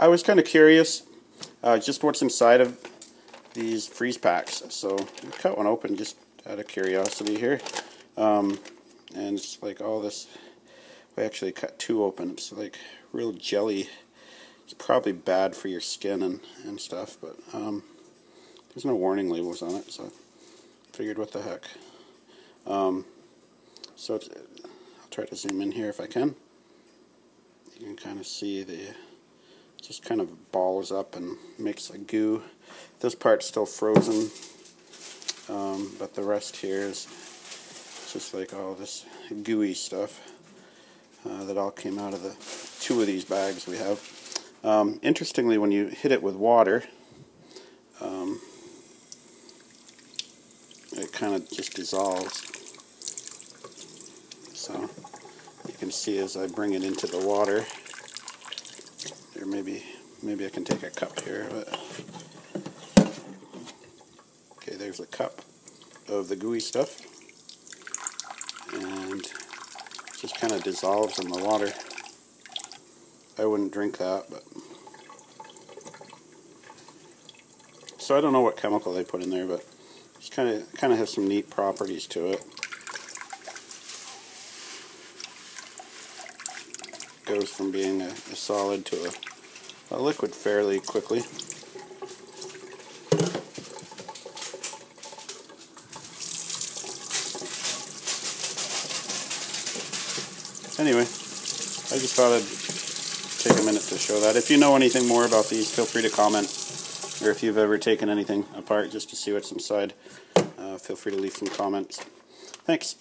I was kind of curious uh, just what's inside of these freeze packs. So I cut one open just out of curiosity here. Um, and it's like all this, I actually cut two open. It's like real jelly. It's probably bad for your skin and, and stuff, but um, there's no warning labels on it, so I figured what the heck. Um, so I'll try to zoom in here if I can. You can kind of see the just kind of balls up and makes a goo. This part's still frozen, um, but the rest here is just like all this gooey stuff uh, that all came out of the two of these bags we have. Um, interestingly, when you hit it with water, um, it kind of just dissolves. So you can see as I bring it into the water, maybe maybe I can take a cup here, but okay, there's a cup of the gooey stuff, and just kind of dissolves in the water. I wouldn't drink that, but so I don't know what chemical they put in there, but it's kind of kind of has some neat properties to it. Goes from being a, a solid to a, a liquid fairly quickly. Anyway, I just thought I'd take a minute to show that. If you know anything more about these, feel free to comment. Or if you've ever taken anything apart just to see what's inside, uh, feel free to leave some comments. Thanks.